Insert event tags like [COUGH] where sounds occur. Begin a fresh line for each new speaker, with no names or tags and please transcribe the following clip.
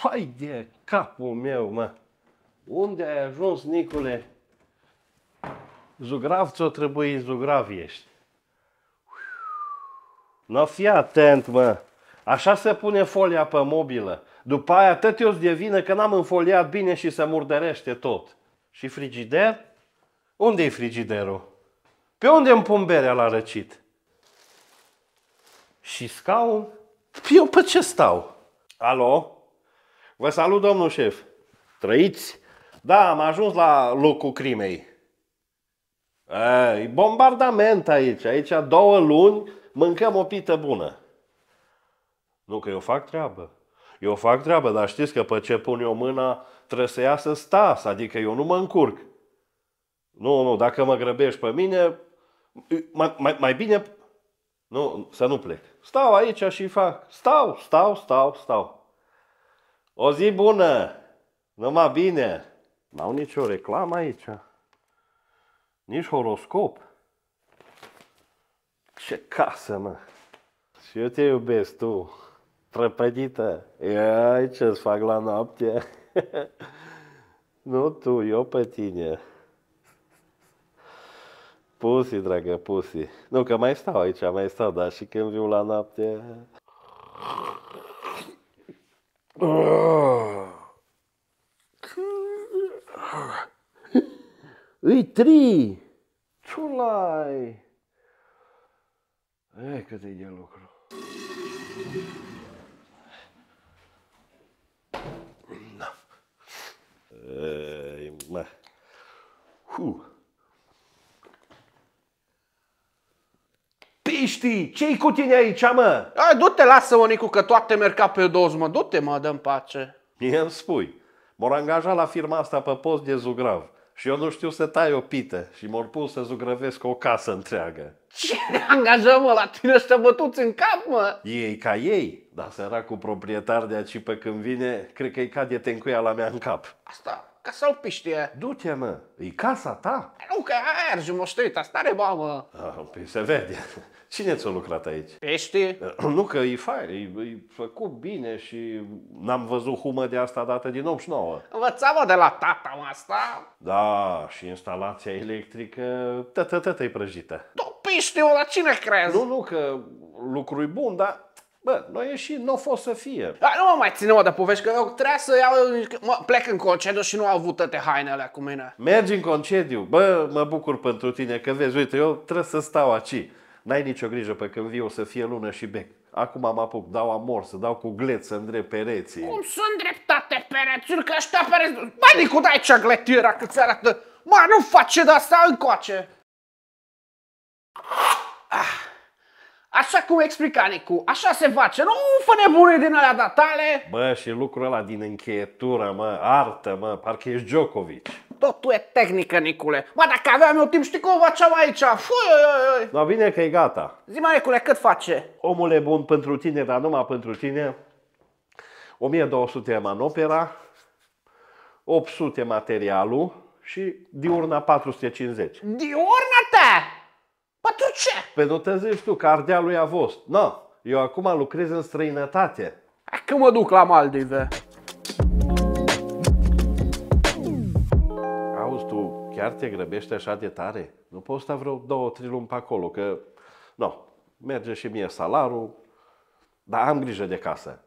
Fai de capul meu, mă! Unde ai ajuns, Nicule? Zugrav ți-o trebuie zugrav ești. No, fii atent, mă! Așa se pune folia pe mobilă. După aia tot eu de vină că n-am înfoliat bine și se murdărește tot. Și frigider? unde e frigiderul? Pe unde îmi pun berea la răcit? Și scaun? Eu pe ce stau? Alo? Vă salut, domnul șef. Trăiți? Da, am ajuns la locul crimei. E bombardament aici. Aici două luni mâncăm o pită bună. Nu că eu fac treabă. Eu fac treabă, dar știți că pe ce pun eu mâna trebuie să iasă stas, adică eu nu mă încurc. Nu, nu, dacă mă grăbești pe mine, mai, mai, mai bine nu, să nu plec. Stau aici și fac. Stau, stau, stau, stau. O zi bună! Numai bine! N-au nicio reclamă aici. Nici horoscop. Ce casă, mă! Și eu te iubesc, tu, prăpădită. Ia, ce-ți fac la noapte? [LAUGHS] nu tu, eu pe tine. Pusi, dragă, pusi. Nu, că mai stau aici, mai stau, dar și când viu la noapte... Îi tri! Ciulai! E, cât e de lucru. Na. Ei, mă. Huh. Piști, ce-i cu tine aici, mă?
Ai, du-te, lasă-mă, Nicu, că toate merg ca pe dos, mă. Du-te, mă, dă pace.
Mie îmi spui. M-au angajat la firma asta pe post de zugrav. Și eu nu știu să tai o pită și m-au pus să zugrăvesc o casă întreagă.
Ce ne angajăm, mă, la tine ăștia bătuți în cap, mă?
Ei ca ei, dar cu proprietar de aici pe când vine, cred că-i cade tencuia la mea în cap.
Asta, ca să-l piștie.
Du-te, mă, e casa ta.
Nu, că aia ergi moștenit, stare, bă, mă.
Ah, păi se vede. [LAUGHS] Cine ți-a lucrat aici?
Pești? [CLEARS THROAT]
Nu, că e fain, e, e făcut bine și n-am văzut humă de asta dată din 89.
Învăța, de la tata mă asta.
Da, și instalația electrică, tătă-tătă-i prăjită.
Tu piști, la cine crezi?
Nu, nu, că lucru e bun, dar Bă, noi e și nu a fost să fie.
Da, nu mă mai ține mă de povești, că eu trebuie să iau, mă, plec în concediu și nu au avut toate hainele cu mine.
Mergi în concediu. Bă, mă bucur pentru tine că vezi, uite, eu trebuie să stau aici. N-ai nicio grijă pe când vii o să fie lună și bec. Acum mă apuc, dau amor, să dau cu glet, să îndrept pereții.
Cum să îndreptate pereții? Că ăștia pereți... Băi, Nicu, dai ce gletiera că ți arată. Mă, nu face de asta încoace. Așa cum explica Nicu, așa se face, nu fă nebune din alea datale.
Bă, și lucrul ăla din încheietură, mă, artă, mă, parcă ești Djokovic.
Totul e tehnică, Nicule. Mă, dacă aveam eu timp, știi cum faceam aici? Fui,
Da, bine că e gata.
Zi, mă, Nicule, cât face?
Omul e bun pentru tine, dar numai pentru tine. 1200 manopera, 800 materialul și diurna 450.
Diurna ta? Pentru ce?
Pentru te zici tu că ardealul a fost. No, eu acum lucrez în străinătate.
Că mă duc la Maldive.
chiar te grăbești așa de tare? Nu poți sta vreo două, trei luni pe acolo, că, nu, merge și mie salarul, dar am grijă de casă.